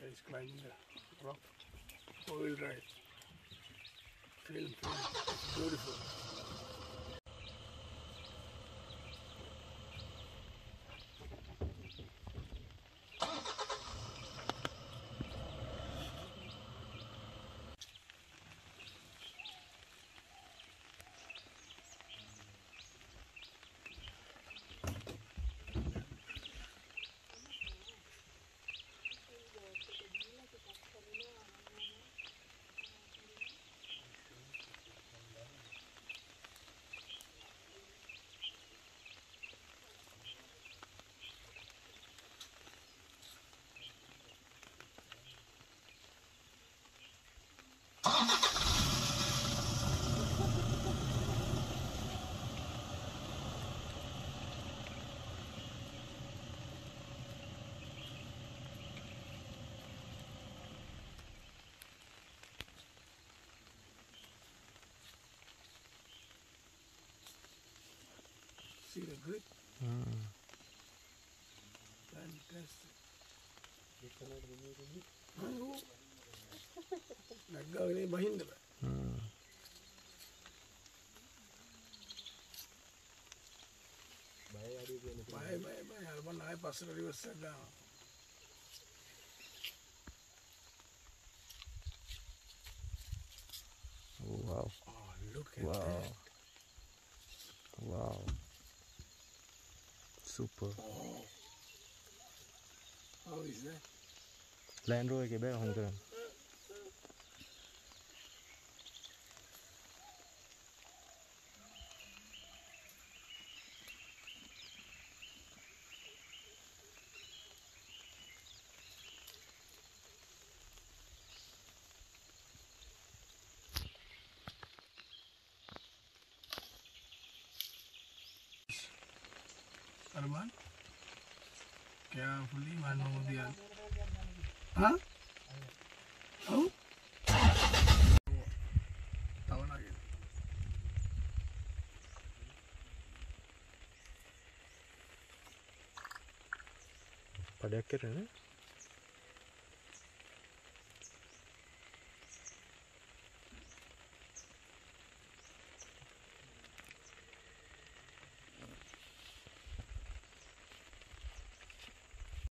He's climbing the rock. Four-wheel. Film, film. Beautiful. feel good. Mm. Time to test it. You cannot remove it. ಆಗಲಿ Mahindra bye bye bye urban đi ಪಸ್ reverse ಎಲ್ಲ Wow. Oh, look at wow. that. Wow. Super. Oh. How is that? Land rồi cái bé không cần. अरे one carefully one over the other. Huh? Oh? පඩයක් කරන